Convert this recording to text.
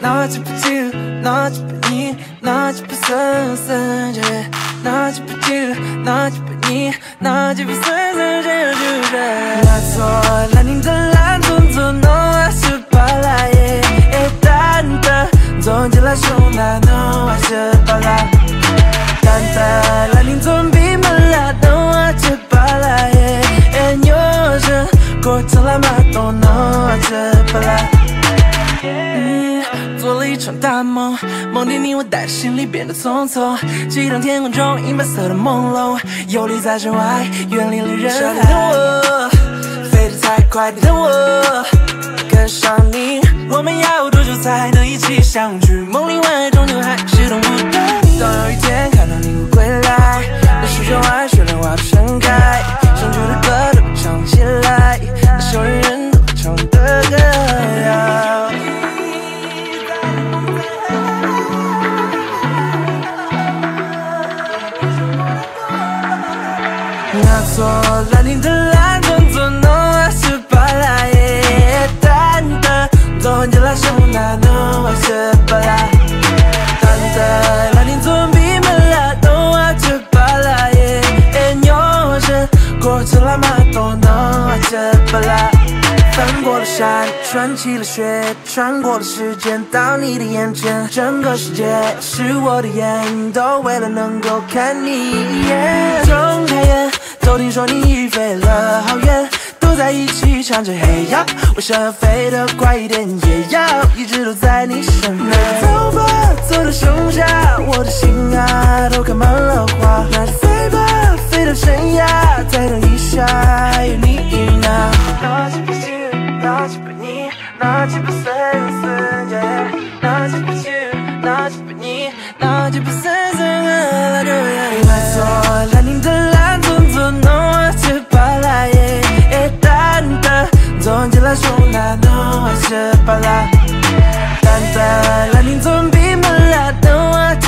哪几部剧？哪几部你？哪几部神神剧？哪几部剧？哪几部你？哪几部神神剧要追的？我做兰亭的兰尊尊，我是白来耶。一旦的，总起来说来。场大梦，梦里你我带着行李变得匆匆，激动天空中银白色的朦胧，游离在身外，远离了人海。等我，飞得太快，等我跟上你。我们要多久才能一起相聚？梦里外终究还是等不。错，蓝天的蓝，动作 no 还是巴拉耶，淡的，昨晚就拉手那 no 还是巴拉，淡的，蓝天做比没拉 no 还是巴拉耶，哎牛是过去了马多 no 还是巴拉，翻过了山，穿起了雪，穿过了时间，到你的眼前，整个世界是我的眼，都为了能够看你一眼，睁开眼。都听说你已飞了好远，都在一起唱着嘿呀，我想要飞得快一点，也要一直都在你身边。走吧，走到盛夏，我的心啊都开满了花。那就飞吧，飞到悬崖，再等一下，还有你呢。那几不去，那几不你，那几不散 no hace para la Tanta me la